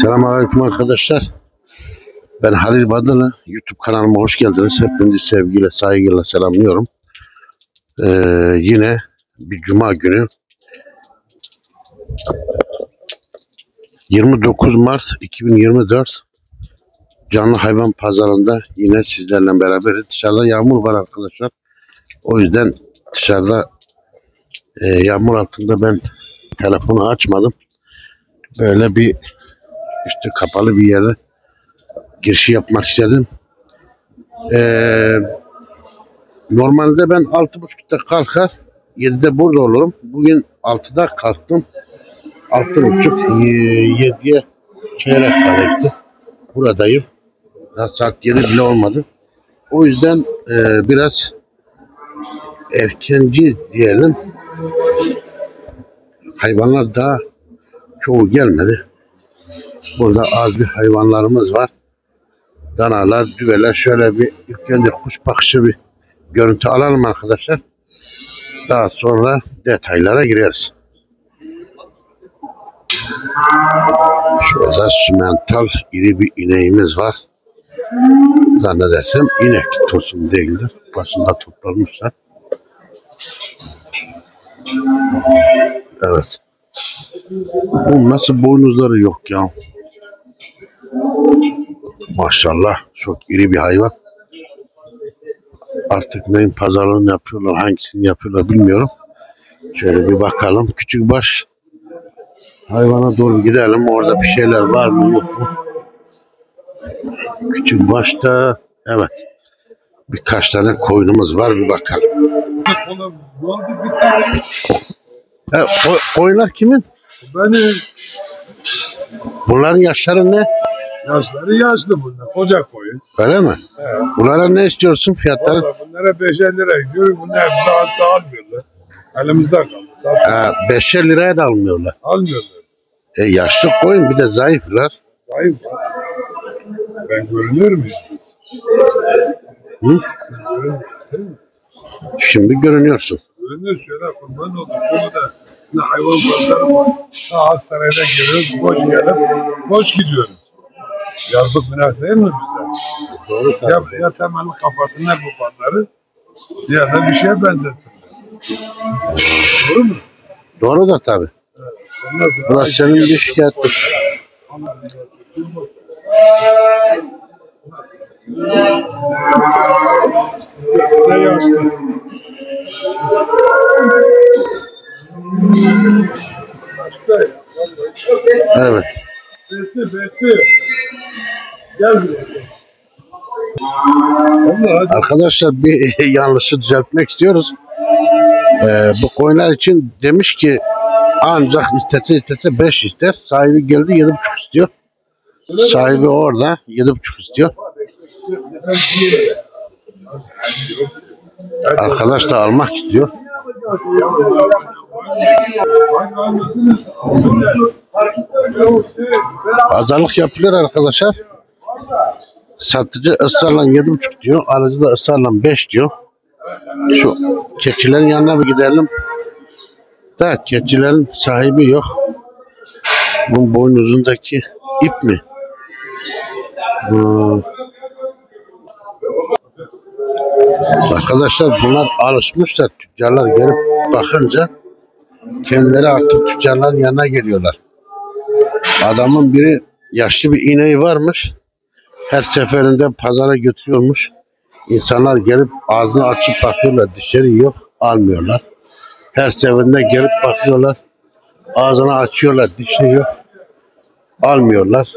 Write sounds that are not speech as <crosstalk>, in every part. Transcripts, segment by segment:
Selamünaleyküm arkadaşlar. Ben Halil Badırlı. YouTube kanalıma hoş geldiniz. Hepinizi sevgiyle, saygıyla selamlıyorum. Ee, yine bir cuma günü 29 Mart 2024 canlı hayvan pazarında yine sizlerle beraber dışarıda yağmur var arkadaşlar. O yüzden dışarıda e, yağmur altında ben telefonu açmadım. Böyle bir işte kapalı bir yerde girişi yapmak istedim. Ee, normalde ben 6.30'da kalkar 7'de burada olurum. Bugün 6'da kalktım. 6.30 7'ye çeyrek kalktı. Buradayım. Daha saat 7 bile olmadı. O yüzden e, biraz erkenci diyelim. Hayvanlar daha çoğu gelmedi. Burada az bir hayvanlarımız var. Danalar, düveler şöyle bir ilk kuş bakışı bir görüntü alalım arkadaşlar. Daha sonra detaylara gireriz. Şurada simental iri bir ineğimiz var. Zannedersem inek tosun değildir. Başında toplanmışlar. Evet. Bu nasıl boynuzları yok ya. Maşallah çok iri bir hayvan. Artık neyin pazarlığını yapıyorlar, hangisini yapıyorlar bilmiyorum. Şöyle bir bakalım. Küçük baş hayvana doğru gidelim. Orada bir şeyler var mı yok mu? Küçük başta evet birkaç tane koyunumuz var bir bakalım. Evet, koy- koyunlar kimin? Benim Bunların yaşları ne? yaşları yaşlı bunlar. Koca koyun. Öyle mi? He. Bunlara ne istiyorsun fiyatları? Vallahi bunlara beşer lira gidiyor. Bunlar daha dağıtmıyorlar. Elimizde kaldı. Sat- Ha, beşer liraya da almıyorlar. Almıyorlar. E, yaşlı koyun bir de zayıflar. Zayıf var. Ben görünür müyüz biz? Hı? Görünmüyoruz değil mi? Şimdi görünüyorsun. Görünür şöyle kurban olduk. Bunu da ne hayvan pazarı var. Ha hastanede geliyoruz. Boş gelip boş gidiyoruz. Yazlık günah değil mi bize? Doğru Ya, ya temelli kapatsınlar bu pazarı ya da bir şeye benzetinler. Doğru mu? Doğru da tabii. Sonra Burası senin bir şikayetin. Ne yaşlı? Evet. Besi, besi. Gel buraya. Arkadaşlar bir <laughs> yanlışı düzeltmek istiyoruz. Ee, bu koyunlar için demiş ki ancak istese istese 5 ister. Sahibi geldi 7,5 istiyor. Sahibi orada 7,5 istiyor. Arkadaş da almak istiyor. Pazarlık yapılıyor arkadaşlar. Satıcı ısrarla 7,5 diyor. Alıcı da ısrarla 5 diyor. Şu keçilerin yanına bir gidelim. Da keçilerin sahibi yok. Bu boynuzundaki ip mi? Hmm. Arkadaşlar bunlar alışmışlar. Tüccarlar gelip bakınca kendileri artık tüccarların yanına geliyorlar. Adamın biri yaşlı bir ineği varmış. Her seferinde pazara götürüyormuş. İnsanlar gelip ağzını açıp bakıyorlar. Dişleri yok. Almıyorlar. Her seferinde gelip bakıyorlar. Ağzını açıyorlar. Dişleri yok. Almıyorlar.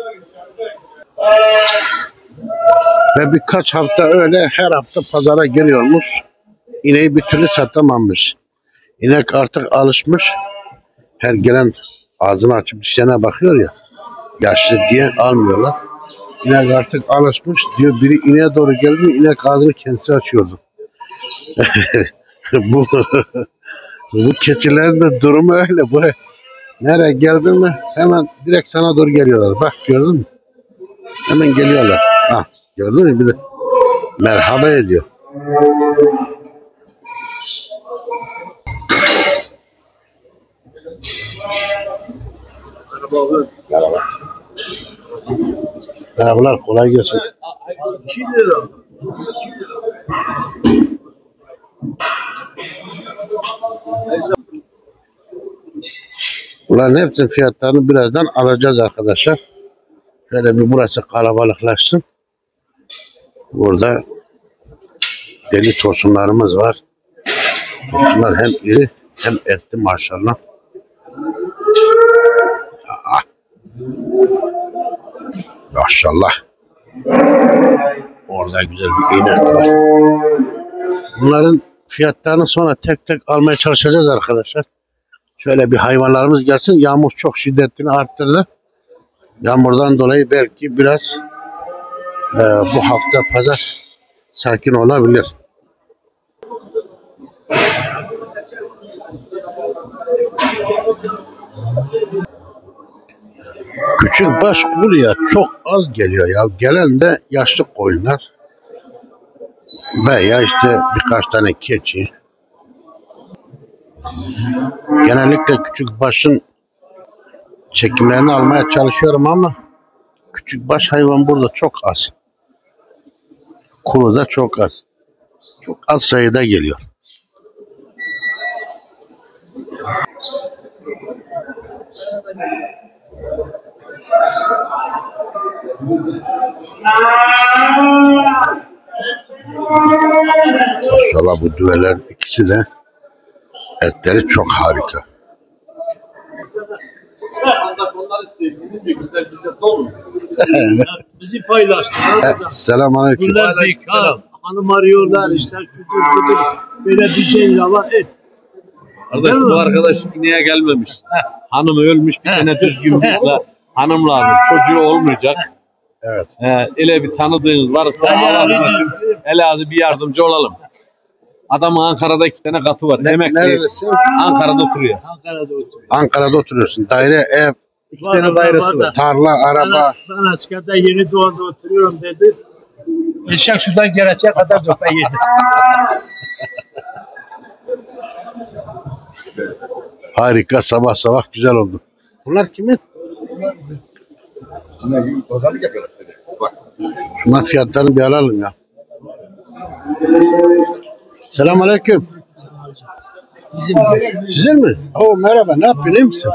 Ve birkaç hafta öyle her hafta pazara geliyormuş. İneği bir türlü satamamış. İnek artık alışmış. Her gelen ağzını açıp dişlerine bakıyor ya. Yaşlı diye almıyorlar. İnek artık alışmış diyor. Biri ineğe doğru geldi inek ağzını kendisi açıyordu. <laughs> bu bu keçilerin de durumu öyle. Bu nereye geldin mi hemen direkt sana doğru geliyorlar. Bak gördün mü? Hemen geliyorlar. Ha, gördün mü bir de merhaba ediyor. Merhaba. Merhabalar, kolay gelsin. 2 lira. Bunların hepsinin fiyatlarını birazdan alacağız arkadaşlar. Şöyle bir burası kalabalıklaşsın. Burada deli tosunlarımız var. Tosunlar hem iri hem etli maşallah. Aa. Maşallah. Orada güzel bir inek var. Bunların fiyatlarını sonra tek tek almaya çalışacağız arkadaşlar. Şöyle bir hayvanlarımız gelsin. Yağmur çok şiddetini arttırdı. Yağmurdan dolayı belki biraz e, bu hafta pazar sakin olabilir. Küçük baş ya çok az geliyor ya. Gelen de yaşlı koyunlar. Veya işte birkaç tane keçi. Genellikle küçük başın çekimlerini almaya çalışıyorum ama küçük baş hayvan burada çok az. Kuru da çok az. Çok az sayıda geliyor. Maşallah bu düveler ikisi de etleri çok harika. Vatandaş onlar istiyor. Bizim diyor bizler bize dolu. Bizi paylaştı. Ne E, yapacağız? Selamünaleyküm. Bunlar bekar. Hanım arıyorlar işte şudur budur. Böyle bir şey var. Et. Arkadaş bu arkadaş niye gelmemiş? Hanım ölmüş bir tane düzgün bir la- hanım lazım. Çocuğu olmayacak. Evet. Ee, ele bir tanıdığınız varsa Allah razı olsun. Elazığ bir yardımcı olalım. Adamın Ankara'da iki tane katı var. Ne, Emekli. neredesin? Ankara'da oturuyor. Ankara'da oturuyor. Ankara'da oturuyorsun. Daire, ev, İki tane dairesi var. tarla, araba. Ben, ben askerde yeni doğanda oturuyorum dedi. Eşek sudan geleceğe kadar da ben yedim. <laughs> Harika. Sabah sabah güzel oldu. Bunlar kimin? Şunlar fiyatlarını bir alalım ya. Selamünaleyküm. Bizim bizim. Sizin mi? Oo merhaba. Ne yapıyorsun? iyi misin?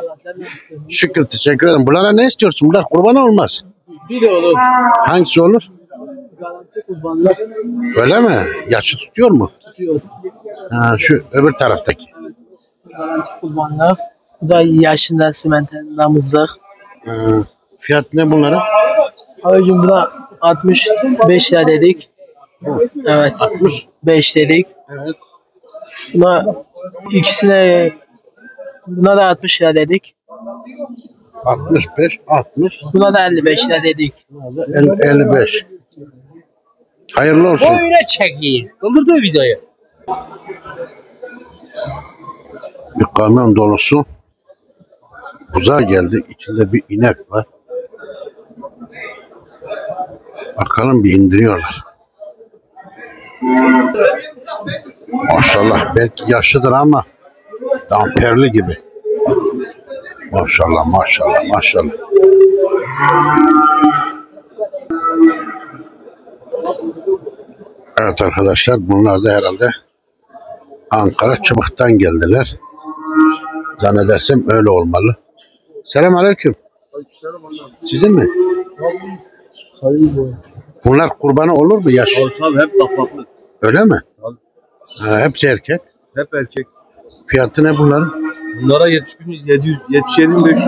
Şükür teşekkür ederim. Bunlara ne istiyorsun? Bunlar kurban olmaz. Bir de olur. Hangisi olur? Garanti kurbanlar Öyle mi? Yaşı tutuyor mu? tutuyor. Ha, şu öbür taraftaki. Garanti kurbanlar. Bu da yaşında simenten damızlık. Ha, fiyat ne bunların? Abicim buna 65 lira dedik. Evet. 60. 5 dedik. Evet. Buna ikisine buna da 60 lira dedik. 65, 60, Buna da 55 lira dedik. el- 55. Hayırlı olsun. Öyle çekeyim. Doldurdu videoyu. Bir kamyon dolusu buzağa geldi. İçinde bir inek var. Bakalım bir indiriyorlar. Maşallah belki yaşlıdır ama damperli gibi. Maşallah maşallah maşallah. Evet arkadaşlar bunlar da herhalde Ankara Çıbık'tan geldiler. Zannedersem öyle olmalı. Selam aleyküm. Sizin mi? Bunlar kurbanı olur mu yaş? Tabii hep kapaklı. Öyle mi? Tabii. Ha, hepsi erkek. Hep erkek. Fiyatı ne bunların? Bunlara 70 bin 700 77 bin 500.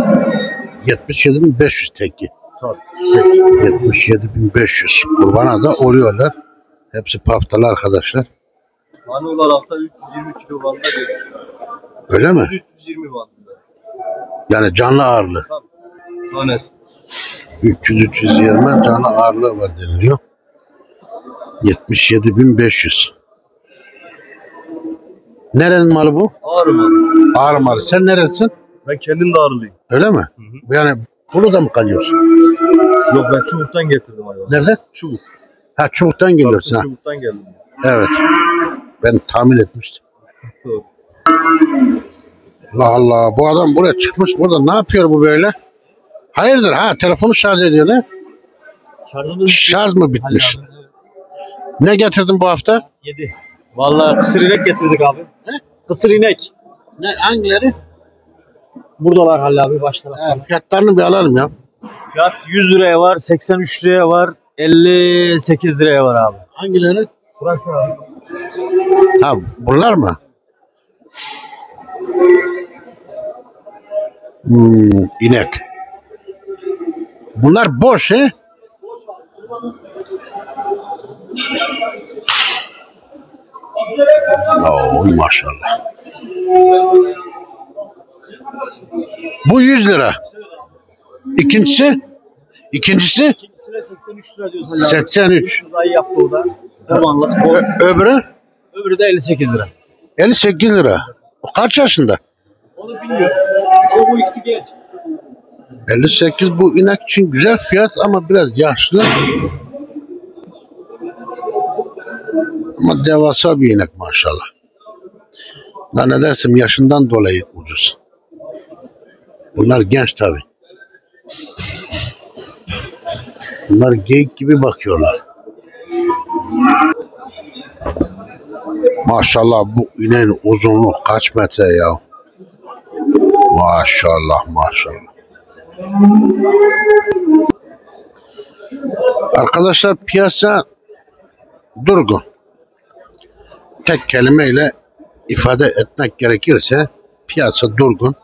77.500 teki. Tabii. 77.500. Kurbana da oluyorlar. Hepsi paftalı arkadaşlar. Hani olarak da 320 kilo bandında geliyor. Öyle mi? 320 bandında. Yani canlı ağırlığı. Tabii. Tanesi. 300-320 canlı ağırlığı var deniliyor. 77.500. Nerenin malı bu? Ağrı mı? Ağrı malı. Sen neredesin? Ben kendim de ağrılıyım. Öyle mi? Yani Bolu'da mı kalıyorsun? Yok ben Çubuk'tan getirdim hayvanı. Nereden? Çubuk. Ha Çubuk'tan geliyorsun ha. Çubuk'tan geldim. Evet. Ben tahmin etmiştim. Allah Allah. Bu adam buraya çıkmış burada. Ne yapıyor bu böyle? Hayırdır ha? Telefonu şarj ediyor ne? Şarjımız Şarj mı bitmiş? Abi. Ne getirdin bu hafta? Yedi. Vallahi kısır inek getirdik abi. Kısır inek. Ne, hangileri? Buradalar Halil abi başta. He, fiyatlarını bir alalım ya. Fiyat 100 liraya var, 83 liraya var, 58 liraya var abi. Hangileri? Burası abi. Ha bunlar mı? Hmm, inek. Bunlar boş he? Oo, maşallah. Bu 100 lira. İkincisi? İkincisi? İkincisine 83 lira abi. 83. Uzay yaptı o da. Kurbanlık. boş. Ö- öbürü? Öbürü de 58 lira. 58 lira. O kaç yaşında? Onu bilmiyorum. O bu ikisi genç. 58 bu inek için güzel fiyat ama biraz yaşlı. Ama devasa bir inek maşallah. Zannedersem yaşından dolayı ucuz. Bunlar genç tabi. Bunlar geyik gibi bakıyorlar. Maşallah bu ineğin uzunluğu kaç metre ya? Maşallah maşallah. Arkadaşlar piyasa durgun. Tek kelimeyle ifade etmek gerekirse piyasa durgun.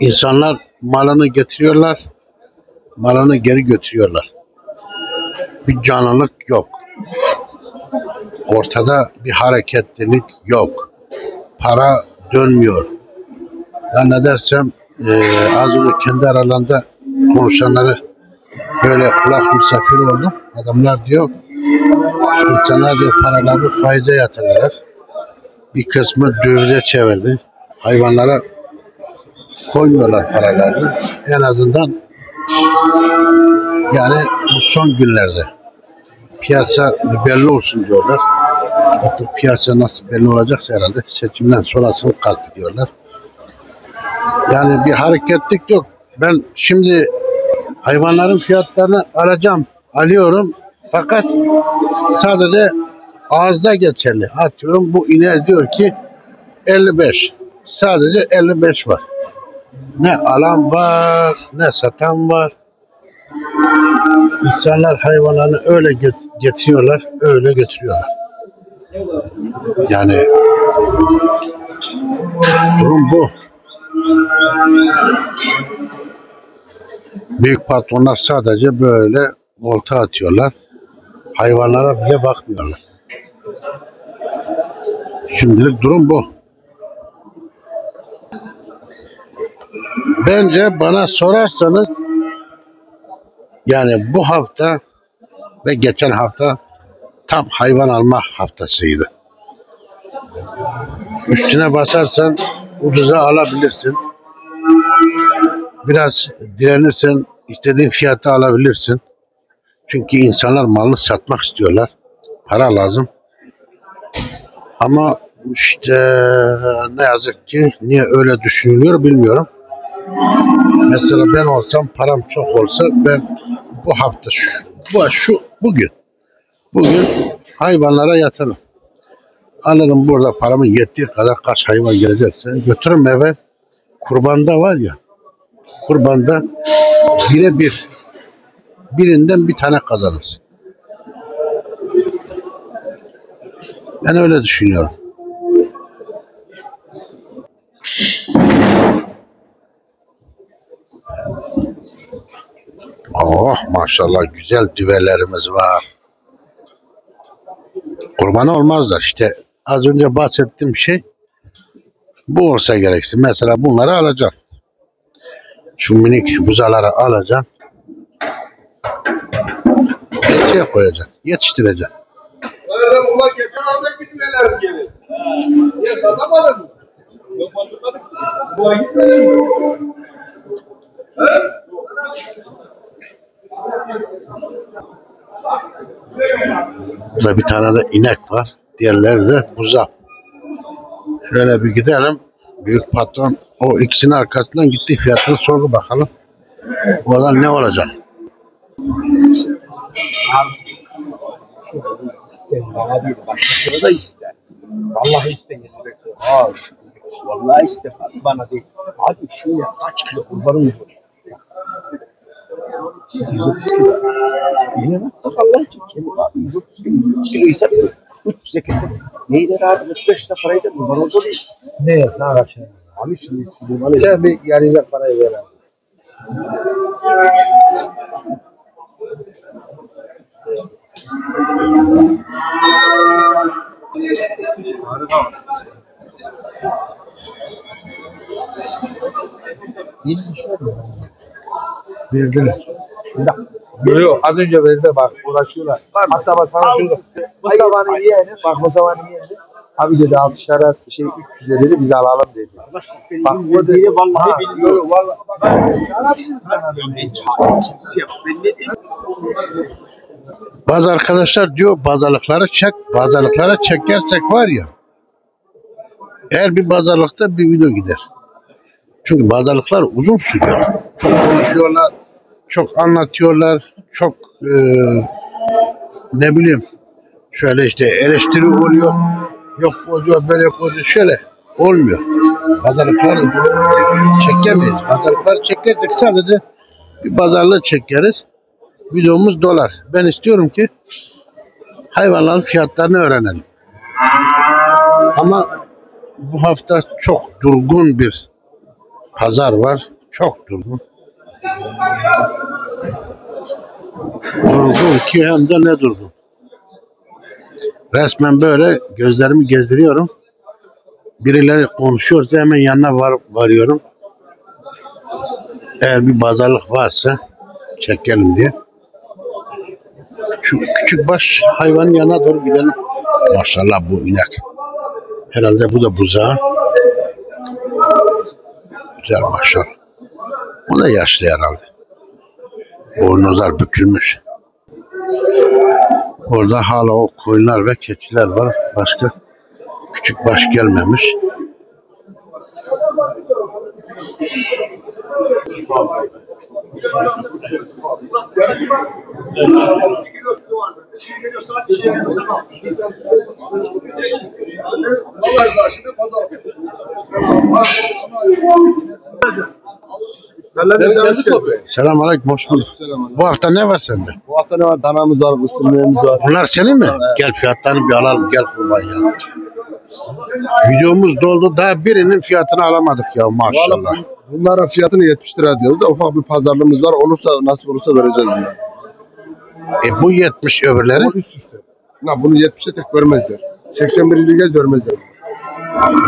İnsanlar malını getiriyorlar, malını geri götürüyorlar. Bir canlılık yok. Ortada bir hareketlilik yok. Para dönmüyor. Ben ne dersem eee az önce kendi aralarında konuşanları böyle kulak misafir oldum. Adamlar diyor insanlar diyor paralarını faize yatırdılar. Bir kısmı dövize çevirdi. Hayvanlara koymuyorlar paralarını. En azından yani bu son günlerde piyasa belli olsun diyorlar. Artık piyasa nasıl belli olacaksa herhalde seçimden sonrasını kastediyorlar. Yani bir hareketlik yok. Ben şimdi hayvanların fiyatlarını alacağım, alıyorum. Fakat sadece ağızda geçerli. Atıyorum bu ineğe diyor ki 55. Sadece 55 var. Ne alan var, ne satan var. İnsanlar hayvanlarını öyle get- getiriyorlar, öyle götürüyorlar. Yani durum bu. Büyük patronlar sadece böyle volta atıyorlar. Hayvanlara bile bakmıyorlar. Şimdilik durum bu. Bence bana sorarsanız yani bu hafta ve geçen hafta tam hayvan alma haftasıydı. Üstüne basarsan ucuza alabilirsin. Biraz direnirsen istediğin fiyata alabilirsin. Çünkü insanlar malını satmak istiyorlar. Para lazım. Ama işte ne yazık ki niye öyle düşünülüyor bilmiyorum. Mesela ben olsam param çok olsa ben bu hafta şu, bu şu bugün bugün hayvanlara yatırım. Alırım burada paramın yettiği kadar kaç hayvan gelecekse götürürüm eve. Kurbanda var ya kurbanda birebir birinden bir tane kazanırsın. Ben öyle düşünüyorum. Oh maşallah güzel düvelerimiz var. Kurban olmazlar işte az önce bahsettiğim şey bu olsa gereksin. Mesela bunları alacaksın. Şu minik buzaları alacaksın. Geçe koyacaksın. Yetiştireceksin. Öyle ulan geçen hafta gitmeler geri. Ya satamadın mı? Bu gitmedin mi? Burada bir tane de inek var. Diğerleri de buza. Şöyle bir gidelim. Büyük patron o ikisinin arkasından gitti fiyatını sordu bakalım. Oradan ne olacak? Başkasına da ister. Vallahi ister. Ha, şu- vallahi ister. Bana değil. Abi şöyle kaç kilo kurbanımız var. Yüzsüz kilo. Yine bak bak Allah için. Kemik abi 130 kilo. 130 kilo ise 300'e kesin. Neydi abi? 35 lira parayı da kurban oldu değil. Ne ne kadar Abi şimdi Süleyman'ı Sen bir yarayacak parayı ver abi. Verdiler. Yok yok az önce verdiler bak uğraşıyorlar. Hatta bak sana şurada. Mustafa'nın yeğeni bak Mustafa'nın yeğeni. Abi dedi altışara şey 300 dedi biz alalım dedi. Bak o dedi vallahi Ha, bilmiyorum. yok, vallahi. Bazı arkadaşlar diyor pazarlıkları çek, pazarlıkları çekersek var ya. Eğer bir pazarlıkta bir video gider. Çünkü pazarlıklar uzun sürüyor. Çok konuşuyorlar, çok anlatıyorlar, çok eee, ne bileyim şöyle işte eleştiri oluyor. Yok oluyor böyle oluyor şöyle olmuyor. Pazarlıklar çekemeyiz. Pazarlıkları çekersek sadece bir pazarlığı çekeriz. Videomuz dolar. Ben istiyorum ki hayvanların fiyatlarını öğrenelim. Ama bu hafta çok durgun bir pazar var. Çok durgun. Durgun ki hem de ne durgun. Resmen böyle gözlerimi gezdiriyorum. Birileri konuşuyorsa hemen yanına var, varıyorum. Eğer bir pazarlık varsa çekelim diye. Şu küçük baş hayvanın yanına doğru gidelim. Maşallah bu inek. Herhalde bu da buzağı. Güzel maşallah. O da yaşlı herhalde. Boynuzlar bükülmüş. Orada hala o koyunlar ve keçiler var. Başka küçük baş gelmemiş. Selam aleyküm, hoş bulduk. Bu hafta ne var sende? Bu hafta ne var? Danamız var, ısırmığımız var. Bunlar senin mi? Gel fiyatlarını bir alalım. Gel kurban ya. Videomuz doldu. Daha birinin fiyatını alamadık ya maşallah. Vallahi bu- bunların fiyatını 70 lira diyoruz da ufak bir pazarlığımız var. Olursa nasip olursa vereceğiz bunları. E bu 70 öbürleri. Bu üst üste. Na bunu 70'e tek vermezler. 81 ili gez vermezler.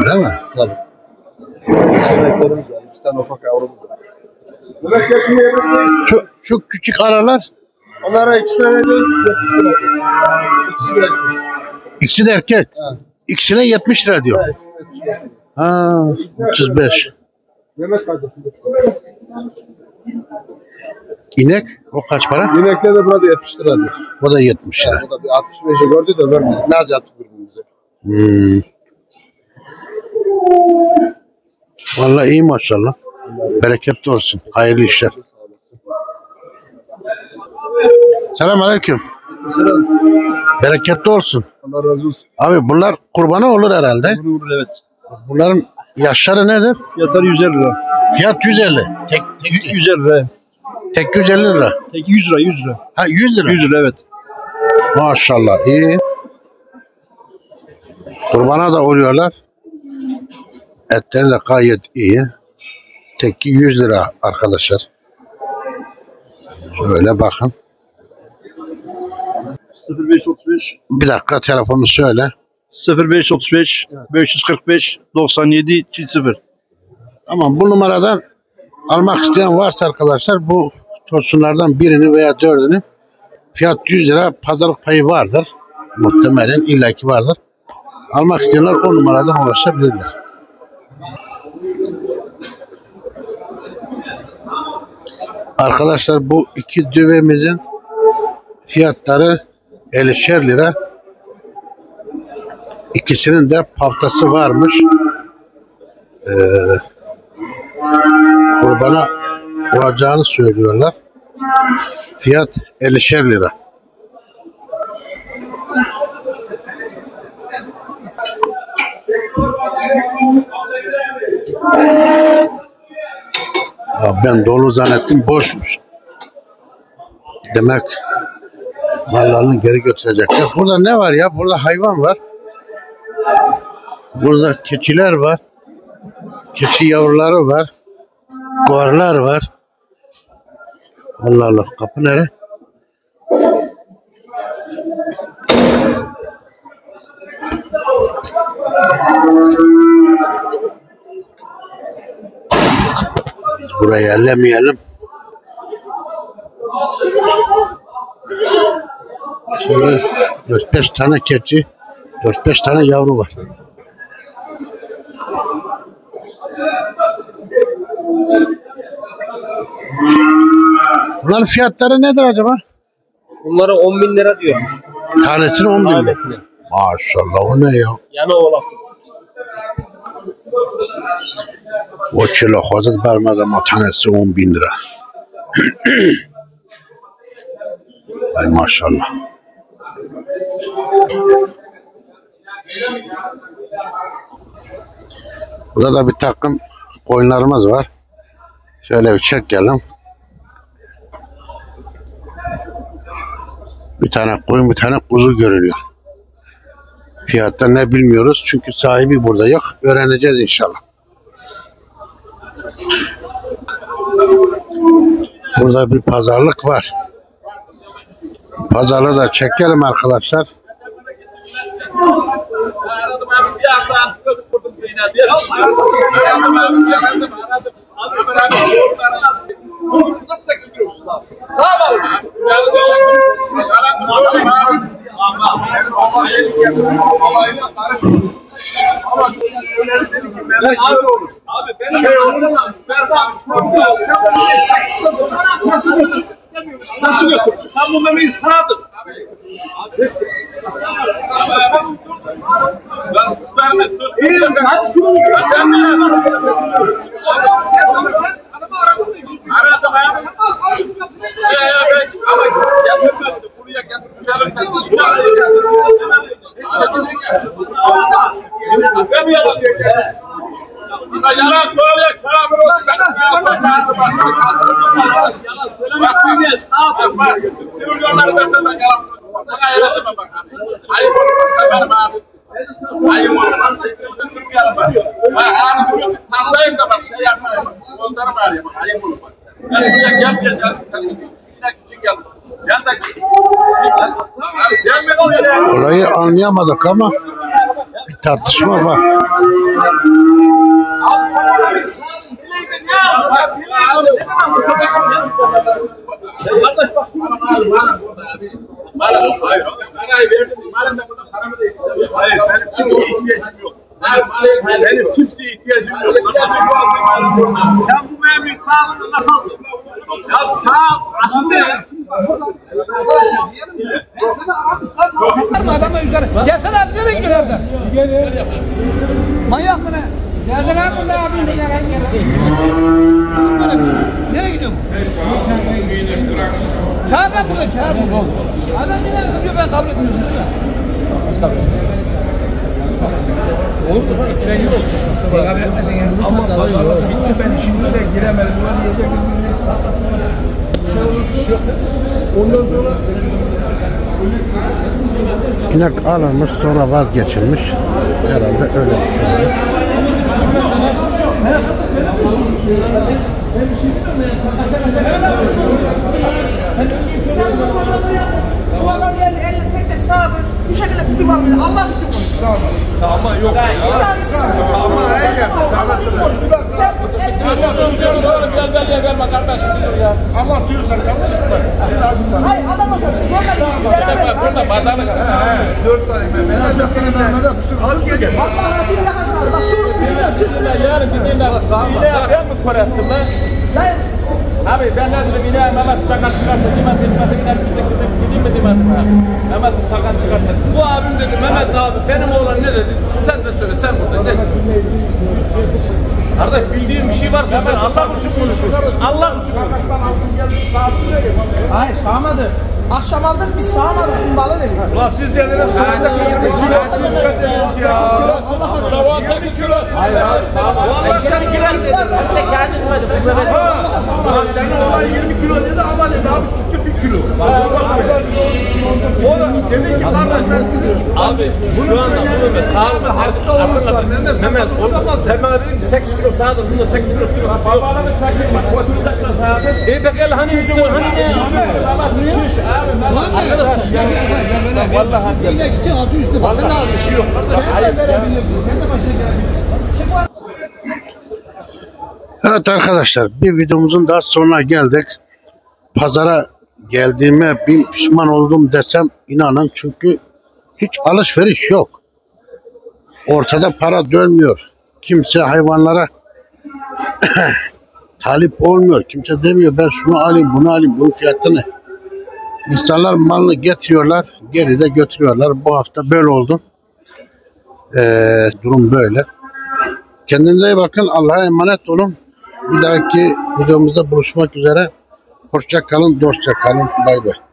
Öyle mi? Tabii. Var. İki tane ufak yavrumuz var. Şu, şu küçük aralar Onlara ikisine ne diyoruz? 70 lira. İkisi de ikisi de erkek. Ha. İkisine 70 lira diyor. ikisi de 70 lira. Ha, 35. Yemek kaydısında. İnek o kaç para? Yemekte de burada 70 lira diyor. O da 70 lira. Bu da bir 65'e gördü de vermez. Naz yaptık birbirimize. Hmm. Vallahi iyi maşallah. Bereketli olsun. Hayırlı işler. Selam aleyküm. Selam. Bereketli olsun. Allah razı olsun. Abi bunlar kurbana olur herhalde. Bunu vurur evet. Bunların yaşları nedir? Fiyatları 150 lira. Fiyat 150. Tek, tek, 150 lira. tek 150 lira. Tek 100 lira 100 lira. Ha 100 lira. 100 lira evet. Maşallah iyi. Kurbana da oluyorlar. Etleri de gayet iyi. Teki 100 lira arkadaşlar. Şöyle bakın. 0535 Bir dakika telefonu söyle. 0535 545 97 0 Ama bu numaradan almak isteyen varsa arkadaşlar bu tosunlardan birini veya dördünü fiyat 100 lira pazarlık payı vardır. Muhtemelen illaki vardır. Almak isteyenler o numaradan ulaşabilirler. Arkadaşlar bu iki düvemizin fiyatları 50'şer lira. İkisinin de paftası varmış. Ee, kurbana olacağını söylüyorlar. Fiyat 50'şer lira. Thank you ben dolu zannettim boşmuş. Demek mallarını geri götürecekler. Burada ne var ya? Burada hayvan var. Burada keçiler var. Keçi yavruları var. Guarlar var. Allah Allah kapı nere? Biz burayı ellemeyelim. Şöyle 4-5 tane keçi, 4-5 tane yavru var. Bunların fiyatları nedir acaba? Bunları 10 bin lira diyormuş. Tanesini 10 bin. Tanesini. Maşallah o ne ya? Yani oğlak. Hazır vermez ama tanesi 10 bin lira. <clears throat> Ay maşallah. Burada da bir takım koyunlarımız var. Şöyle bir çekelim. Bir tane koyun bir tane kuzu görünüyor. Fiyatta ne bilmiyoruz çünkü sahibi burada yok. Öğreneceğiz inşallah. Burada bir pazarlık var. Pazarlığı da çekelim arkadaşlar. Sen bu memeyi sağdın. Ben kuşlarla sırtım. Hadi şunu. Sen de Aradım abi. Ya ya ben ama getirmedim. Buraya getirmişlerim sen. Ben yalan. Yalan söyle. Kamil olsun. Yalan söyle. Bak bir de sağ Bak. Milyonları versen ben yalan. Bana yalan deme bak. Ayıp olur. Bak sen benim abi. Ayıp olur. Bak işte sürmeyelim bak. Bak abi duruyorsun. Tandayım da bak şey yapmayın. Onları var ya bak. Ayıp olur bak. Ben buraya gelmeyeceğim. Sen için. Yine küçük geldim. Gel de. Gelme oraya. Olayı anlayamadık ama bir tartışma var. Benim kimseye ihtiyacım yok. Sen bu evin sağlığını nasıl Ya sağ Adamı üzeri. Gelsene abi nereye gidiyor oradan? Manyak mı ne? Geldin abi burada abi. Böyle bir şey. Nereye gidiyorsun? Çağır lan burada çağır. Adam yine diyor ben kabul etmiyorum. Olur mu? İkilen yok. Kabul etmesin yani. Ama bitti ben işin içine giremedim. Ulan yiyecek Ondan sonra İnek alınmış sonra vazgeçilmiş. Herhalde öyle bir şey. Bu adam geldi elle tek tek sağdı. Bu şekilde bütün var. Allah için konuş. Tamam yok. Bir saniye. Tamam. Sen bu elle verme kardeşim diyor ya. Allah diyorsan kardeşim bak. Şimdi ağzından. Hayır adamla sorsun. Görmedin mi? Beraber Burada pazarlık. Dört tane ben. Dört tane vermeden fısır fısır geliyor. Allah'ına bir nefes al. Bak sur ucuna sık. Yarın bir dinler. Yine ben mi kor ettim ben? Hayır. Abi ben ne dedim yine Mehmet sakat çıkarsa demez etmez gider size gidip gideyim mi demedim ha. Mehmet sakat çıkarsa. Bu abim dedi Mehmet abi benim oğlan ne dedi? Sen de söyle sen burada de. Kardeş bildiğin bir şey varsa söyle Allah için konuşur. Allah için konuşur. Hayır sağmadı. Akşam aldık biz sağmadık bu malı dedik. Ulan siz dediniz sağdaki 20 kilo dediniz ya. Bravo 8 kilo. Vallahi sen iki kilo dedin. Size kâşif etmedik. Bu Mehmet Lan senin oğlan 20 kilo dedi ama dedi abi sütü 1 kilo. O da dedi ki kardeş sen Abi şu anda bunu ve sağlıklı hasta olursa Mehmet Mehmet o, sen bana dedin ki 8 kilo sağdır. Bunda 8 kilo su yok. Babanı çakayım bak. Götürdükler sahibi. E be gel hani? Hani ne? Ama şiş abi. ben- Arkadaşlar. Vallahi Yine gideceksin altı üstü bak. Sen de al. Bir şey yok. Sen de verebilirdin. Sen de başına gelebilirdin. Evet arkadaşlar bir videomuzun daha sonuna geldik. Pazara geldiğime bin pişman oldum desem inanın çünkü hiç alışveriş yok. Ortada para dönmüyor. Kimse hayvanlara <coughs> talip olmuyor. Kimse demiyor ben şunu alayım bunu alayım bunun fiyatı ne? İnsanlar malını getiriyorlar geri de götürüyorlar. Bu hafta böyle oldu. Ee, durum böyle. Kendinize iyi bakın. Allah'a emanet olun. Bir dahaki videomuzda buluşmak üzere. Hoşça kalın, dostça kalın. Bay bay.